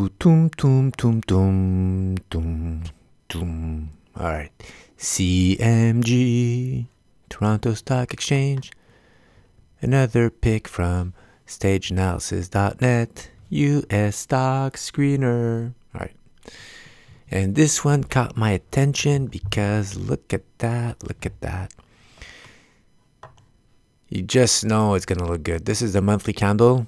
tu tum tum tum tum tum tum. All right. CMG, Toronto Stock Exchange. Another pick from StageAnalysis.net, US Stock Screener. All right. And this one caught my attention because look at that, look at that. You just know it's going to look good. This is the monthly candle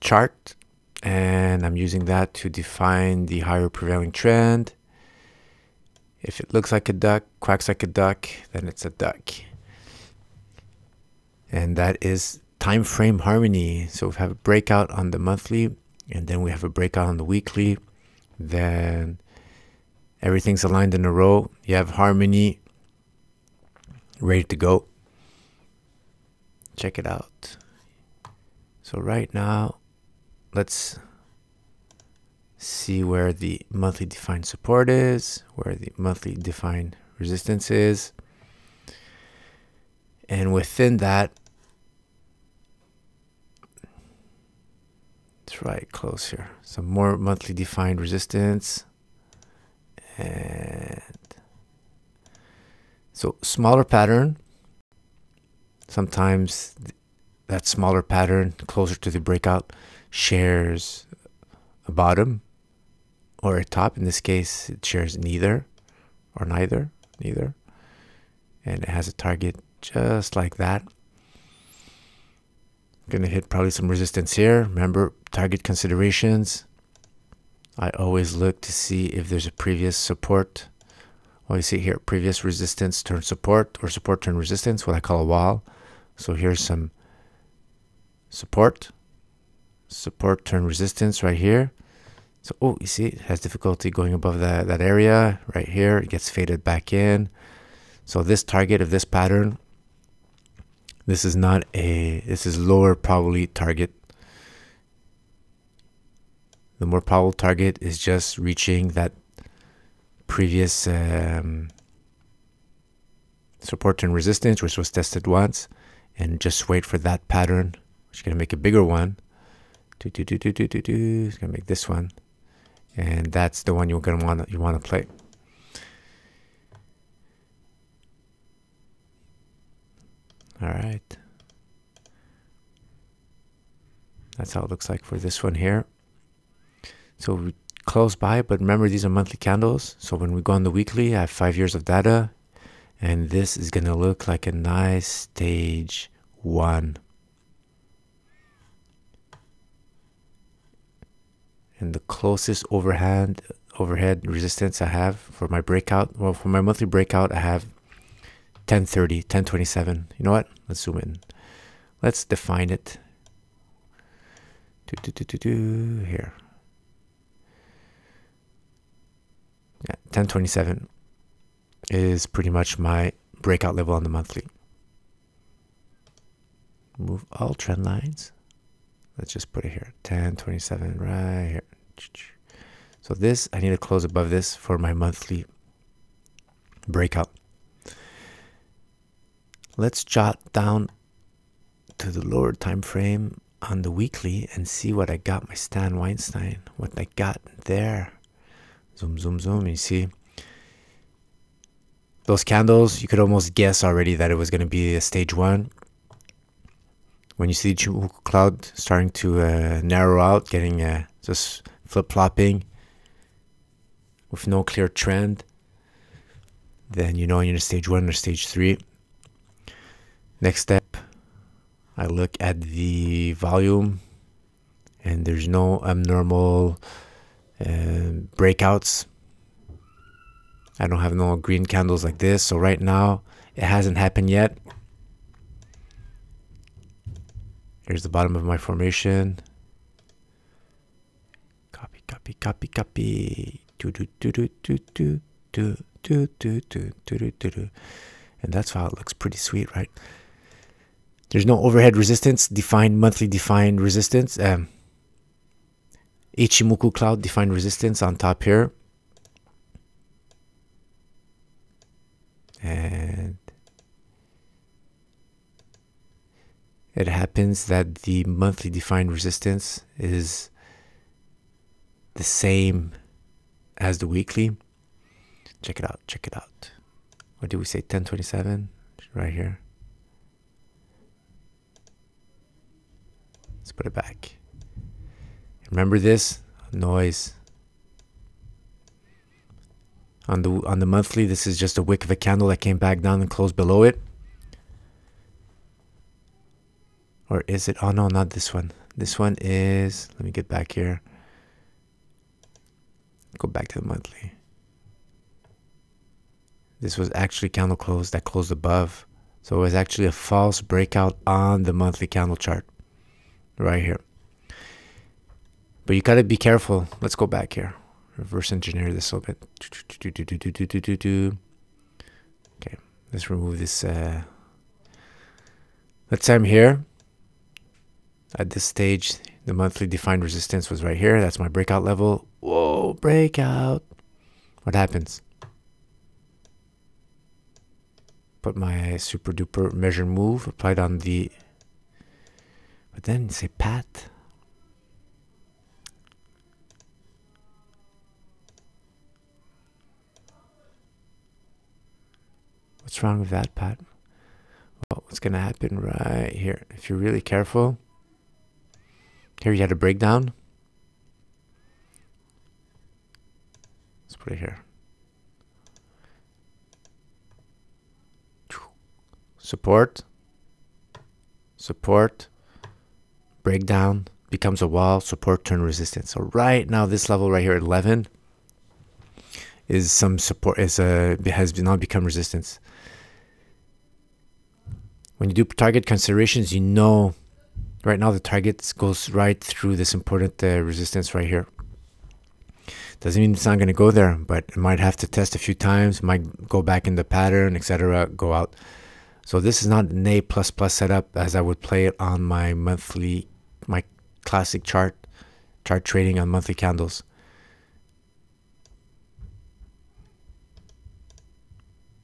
chart, and I'm using that to define the higher prevailing trend. If it looks like a duck, quacks like a duck, then it's a duck. And that is time frame harmony. So we have a breakout on the monthly, and then we have a breakout on the weekly. Then everything's aligned in a row. You have harmony ready to go check it out. So right now, let's see where the monthly defined support is, where the monthly defined resistance is. And within that, it's right close here. Some more monthly defined resistance. And so smaller pattern sometimes that smaller pattern closer to the breakout shares a bottom or a top. In this case, it shares neither or neither, neither. And it has a target just like that. I'm Gonna hit probably some resistance here. Remember, target considerations. I always look to see if there's a previous support. Well, you see here, previous resistance turn support or support turn resistance, what I call a wall. So here's some support, support turn resistance right here. So, oh, you see, it has difficulty going above that, that area right here. It gets faded back in. So this target of this pattern, this is not a, this is lower probably target. The more probable target is just reaching that previous um, support and resistance, which was tested once and just wait for that pattern. which is gonna make a bigger one. Do do do do do do do. It's gonna make this one, and that's the one you're gonna want you want to play. All right. That's how it looks like for this one here. So we close by, but remember these are monthly candles. So when we go on the weekly, I have five years of data and this is going to look like a nice stage one. And the closest overhand overhead resistance I have for my breakout, well, for my monthly breakout, I have 1030, 1027. You know what? Let's zoom in. Let's define it. Do, do, do, do, here. Yeah, 1027 is pretty much my breakout level on the monthly. Move all trend lines. Let's just put it here 10, 27, right here. So this, I need to close above this for my monthly breakout. Let's jot down to the lower time frame on the weekly and see what I got my Stan Weinstein, what I got there. Zoom, zoom, zoom. You see, those candles, you could almost guess already that it was going to be a stage one. When you see Ichimoku cloud starting to uh, narrow out, getting uh, just flip flopping with no clear trend, then you know you're in stage one or stage three. Next step, I look at the volume, and there's no abnormal uh, breakouts I don't have no green candles like this. So right now, it hasn't happened yet. Here's the bottom of my formation. Copy, copy, copy, copy. Do, do, do, do, do, do, do, do, do, do, do, do, do. And that's how it looks pretty sweet, right? There's no overhead resistance, defined monthly defined resistance. Um, Ichimoku cloud defined resistance on top here. and it happens that the monthly defined resistance is the same as the weekly. Check it out. Check it out. What did we say? 1027 right here. Let's put it back. Remember this noise on the on the monthly. This is just a wick of a candle that came back down and closed below it. Or is it? Oh no, not this one. This one is. Let me get back here. Go back to the monthly. This was actually candle close that closed above. So it was actually a false breakout on the monthly candle chart right here. But you got to be careful. Let's go back here. Reverse engineer this a little bit. Okay, let's remove this. Uh, let's say I'm here. At this stage, the monthly defined resistance was right here. That's my breakout level. Whoa, breakout. What happens? Put my super duper measure move applied on the. But then say pat. What's wrong with that, Pat? Well, what's going to happen right here? If you're really careful, here you had a breakdown. Let's put it here. Support, support, breakdown, becomes a wall, support, turn resistance. So right now, this level right here at 11 is some support, is uh, a, has now become resistance when you do target considerations, you know right now the target goes right through this important uh, resistance right here. Doesn't mean it's not going to go there, but it might have to test a few times, might go back in the pattern, etc., go out. So this is not an A++ plus setup as I would play it on my monthly, my classic chart, chart trading on monthly candles.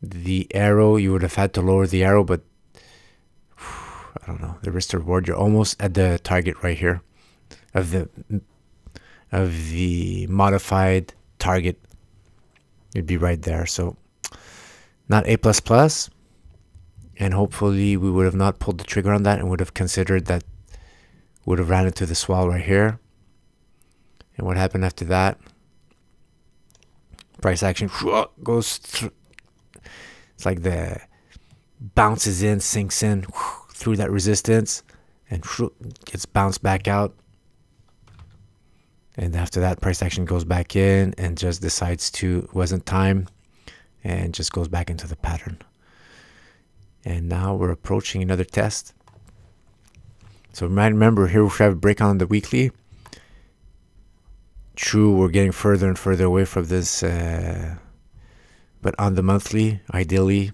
The arrow, you would have had to lower the arrow, but I don't know, the risk reward, you're almost at the target right here of the of the modified target. You'd be right there. So not A plus plus. And hopefully we would have not pulled the trigger on that and would have considered that would have ran into this wall right here. And what happened after that? Price action goes through. It's like the bounces in, sinks in through that resistance and gets bounced back out. And after that, price action goes back in and just decides to wasn't time and just goes back into the pattern. And now we're approaching another test. So remember here we have a break on the weekly. True, we're getting further and further away from this. Uh, but on the monthly, ideally,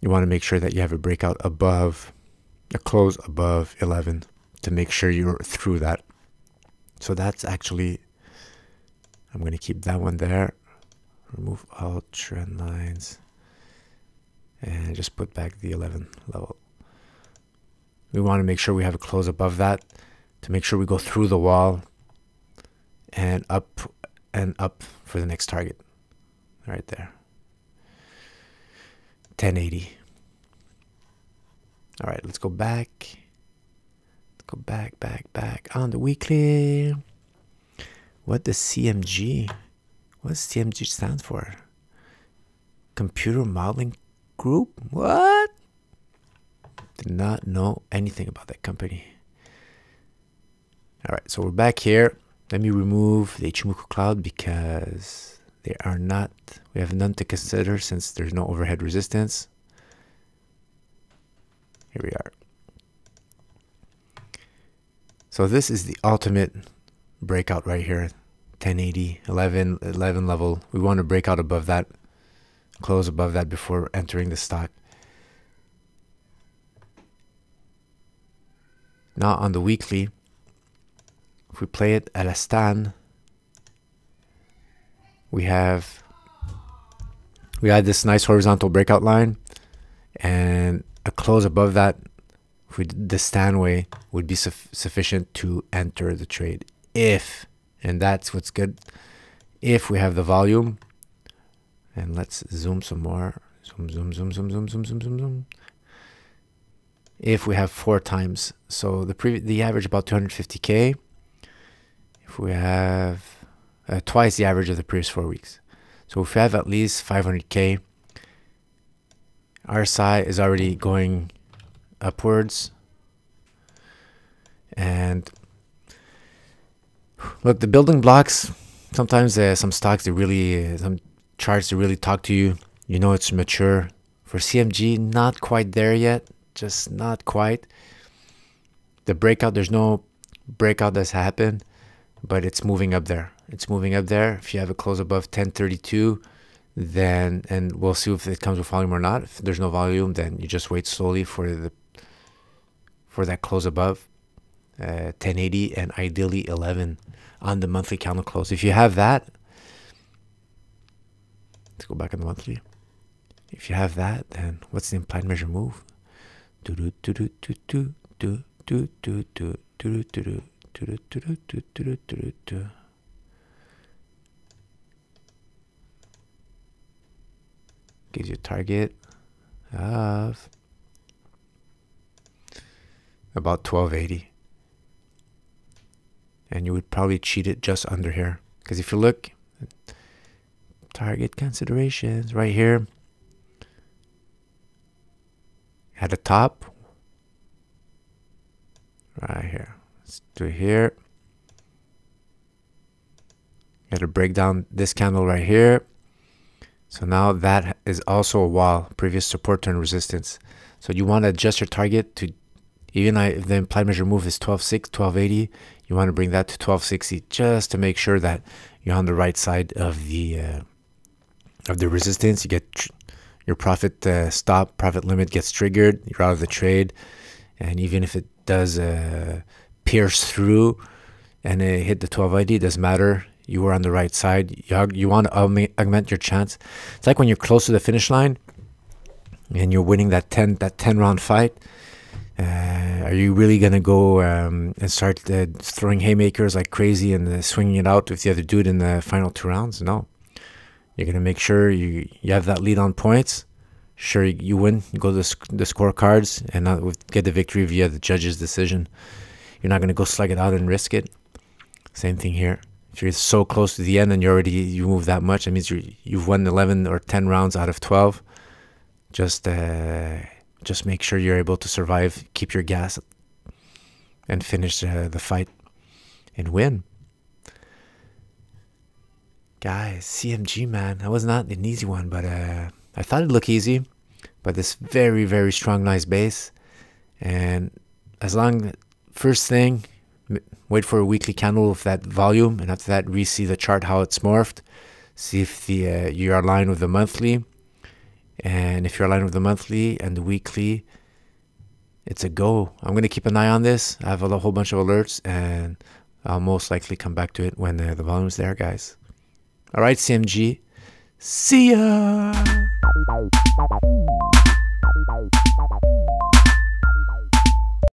you want to make sure that you have a breakout above, a close above 11 to make sure you're through that. So that's actually, I'm going to keep that one there. Remove all trend lines and just put back the 11 level. We want to make sure we have a close above that to make sure we go through the wall and up and up for the next target right there. 1080. All right, let's go back. Let's go back, back, back on the weekly. What does CMG? What does CMG stand for? Computer Modeling Group? What? Did not know anything about that company. All right, so we're back here. Let me remove the Ichimoku cloud because they are not, we have none to consider since there's no overhead resistance. Here we are. So this is the ultimate breakout right here. 1080, 11, 11 level. We want to break out above that, close above that before entering the stock. Now on the weekly, if we play it at a stand, we have we had this nice horizontal breakout line and a close above that if the Stanway would be su sufficient to enter the trade if And that's what's good if we have the volume. And let's zoom some more. Zoom, zoom, zoom, zoom, zoom, zoom, zoom, zoom, zoom. If we have four times, so the pre the average about 250k. If we have uh, twice the average of the previous four weeks, so if we have at least 500k, RSI is already going upwards, and look the building blocks. Sometimes uh, some stocks they really uh, some charts to really talk to you. You know it's mature. For CMG, not quite there yet. Just not quite. The breakout, there's no breakout that's happened, but it's moving up there. It's moving up there. If you have a close above 1032, then and we'll see if it comes with volume or not. If there's no volume, then you just wait slowly for the for that close above uh, 1080 and ideally 11 on the monthly candle close. If you have that, Let's go back on the monthly. If you have that, then what's the implied measure move? Do do do do do do do do do do do do do gives you a target of about 1280 and you would probably cheat it just under here because if you look target considerations right here at the top right here let's do here got to break down this candle right here so now that is also a wall previous support turn resistance so you want to adjust your target to even if the implied measure move is 12.6 1280 you want to bring that to 1260 just to make sure that you're on the right side of the uh, of the resistance. You get your profit uh, stop, profit limit gets triggered. You're out of the trade, and even if it does uh, pierce through and it hit the 12 ID, doesn't matter. You were on the right side. You, you want to augment your chance. It's like when you're close to the finish line and you're winning that 10 that 10 round fight. Uh, are you really gonna go um, and start uh, throwing haymakers like crazy and uh, swinging it out with the other dude in the final two rounds? No, you're going to make sure you, you have that lead on points. Sure, you, win, you go to the, the scorecards and get the victory via the judge's decision. You're not going to go slug it out and risk it. Same thing here. If you're so close to the end and you already you move that much, that means you you've won 11 or 10 rounds out of 12. Just uh, just make sure you're able to survive, keep your gas, and finish uh, the fight and win. Guys, CMG, man. That was not an easy one, but uh, I thought it'd look easy. But this very, very strong, nice base. And as long, first thing, wait for a weekly candle of that volume. And after that, re-see the chart, how it's morphed. See if the uh, you're aligned with the monthly. And if you're aligned with the monthly and the weekly, it's a go. I'm going to keep an eye on this. I have a whole bunch of alerts and I'll most likely come back to it when uh, the volume's there, guys. All right, CMG. See ya.